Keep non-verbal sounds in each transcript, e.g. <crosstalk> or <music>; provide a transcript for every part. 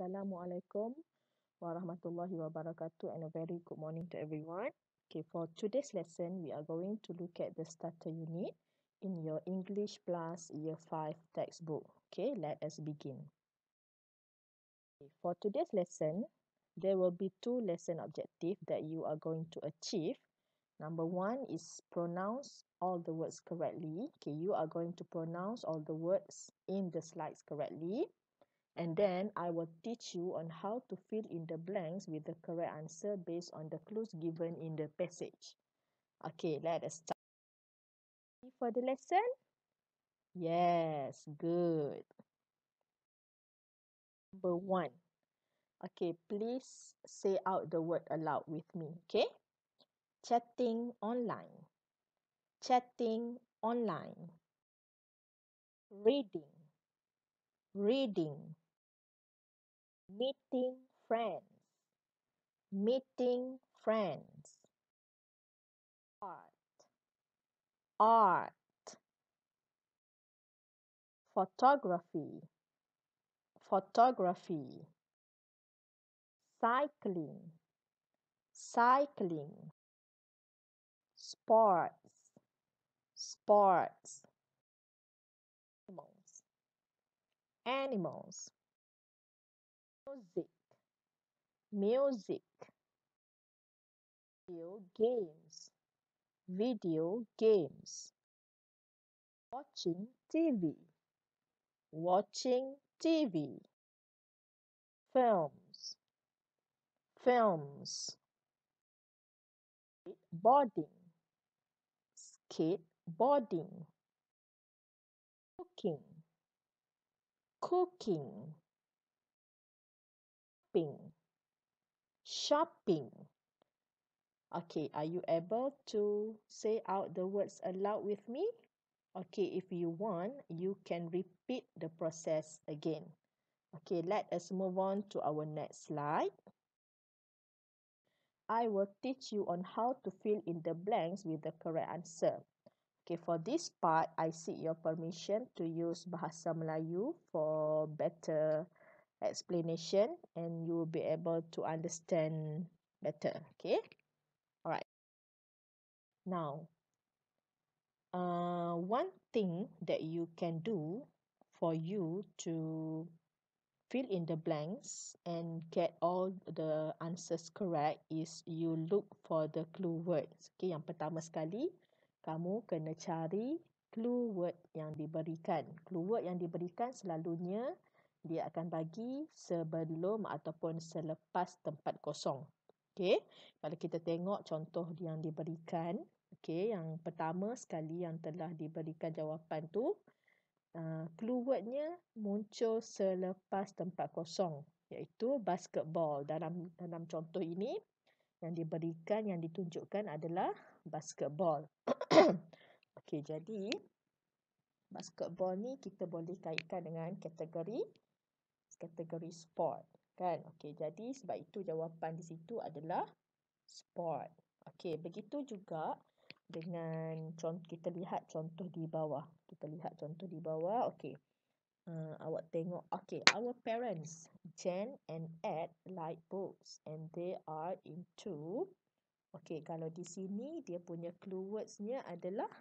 Assalamualaikum warahmatullahi wabarakatuh and a very good morning to everyone. Okay, for today's lesson, we are going to look at the starter unit in your English Plus Year 5 textbook. Okay, let us begin. Okay, for today's lesson, there will be two lesson objectives that you are going to achieve. Number one is pronounce all the words correctly. Okay, you are going to pronounce all the words in the slides correctly. And then I will teach you on how to fill in the blanks with the correct answer based on the clues given in the passage. Okay, let us start. For the lesson? Yes, good. Number one. Okay, please say out the word aloud with me, okay? Chatting online. Chatting online. Reading. Reading meeting friends. Meeting friends. Art. Art. Photography. Photography. Cycling. Cycling. Sports. Sports. Animals. Animals music. Music. Video games. Video games. Watching TV watching TV films. Films. Skateboarding. Skateboarding. Cooking. Cooking shopping. Shopping. Okay, are you able to say out the words aloud with me? Okay, if you want, you can repeat the process again. Okay, let us move on to our next slide. I will teach you on how to fill in the blanks with the correct answer. Okay, for this part, I seek your permission to use Bahasa Melayu for better explanation and you will be able to understand better. Okay. Alright. Now, uh, one thing that you can do for you to fill in the blanks and get all the answers correct is you look for the clue words. Okay, yang pertama sekali, kamu kena cari clue word yang diberikan. Clue word yang diberikan selalunya dia akan bagi sebelum ataupun selepas tempat kosong. Okey, kalau kita tengok contoh yang diberikan, okey, yang pertama sekali yang telah diberikan jawapan tu, uh, wordnya muncul selepas tempat kosong, iaitu basketball. Dalam dalam contoh ini, yang diberikan, yang ditunjukkan adalah basketball. <coughs> Okey, jadi basketball ni kita boleh kaitkan dengan kategori kategori sport kan? Okey jadi sebab itu jawapan di situ adalah sport. Okey begitu juga dengan contoh kita lihat contoh di bawah. Kita lihat contoh di bawah okey. Uh, awak tengok okey our parents Jen and Ed like books and they are into okey kalau di sini dia punya clue wordsnya adalah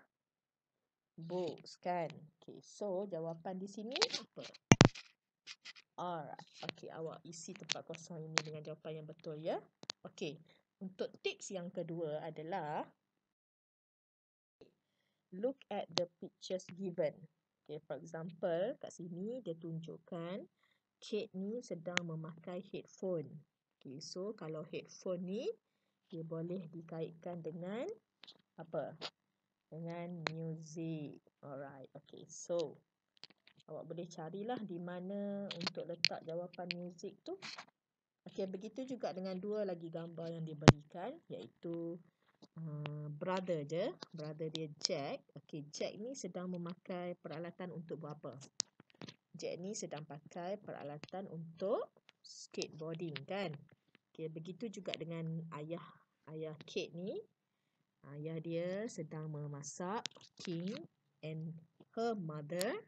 books kan? Okey so jawapan di sini apa Alright. Okey, awak isi tempat kosong ini dengan jawapan yang betul ya. Okey. Untuk tips yang kedua adalah look at the pictures given. Okay, for example, kat sini dia tunjukkan Kate ni sedang memakai headphone. Okay, so kalau headphone ni dia boleh dikaitkan dengan apa? Dengan music. Alright, okay. So, awak boleh carilah di mana untuk letak jawapan muzik tu. Okey, begitu juga dengan dua lagi gambar yang diberikan iaitu uh, brother je, brother dia Jack. Okey, Jack ni sedang memakai peralatan untuk buat apa? Jack ni sedang pakai peralatan untuk skateboarding kan? Okey, begitu juga dengan ayah ayah Kate ni. Ayah dia sedang memasak King and her mother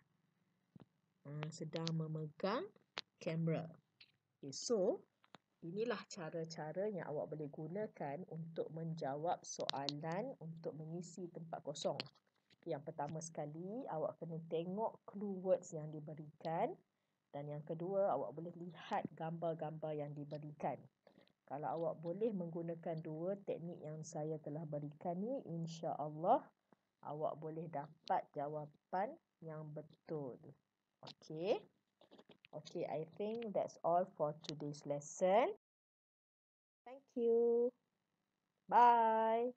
sedang memegang kamera. Okay, so inilah cara-cara yang awak boleh gunakan untuk menjawab soalan untuk mengisi tempat kosong. Yang pertama sekali, awak kena tengok clue words yang diberikan. Dan yang kedua, awak boleh lihat gambar-gambar yang diberikan. Kalau awak boleh menggunakan dua teknik yang saya telah berikan ni, insya-Allah awak boleh dapat jawapan yang betul. Okay. Okay, I think that's all for today's lesson. Thank you. Bye.